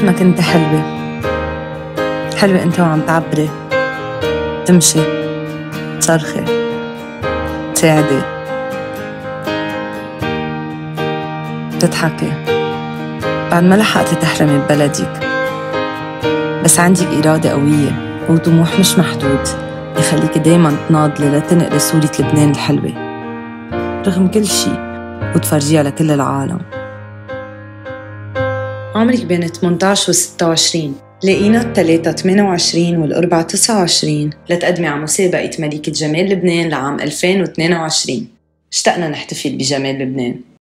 اسمك انت حلوة. حلوة انت وعم تعبري. تمشي. تصرخي تساعدي. تضحكي. بعد ما لحقتي تحلمي ببلدك. بس عندك إرادة قوية وطموح مش محدود. يخليك دايما تناضلي لتنقلي صورة لبنان الحلوة. رغم كل شي وتفرجيها لكل العالم. عمرك بين 18 و 26 لاقينا الثلاثة 28 والأربعة 29 لتقدمي على مسابقة ملكة جمال لبنان لعام 2022 اشتقنا نحتفل بجمال لبنان.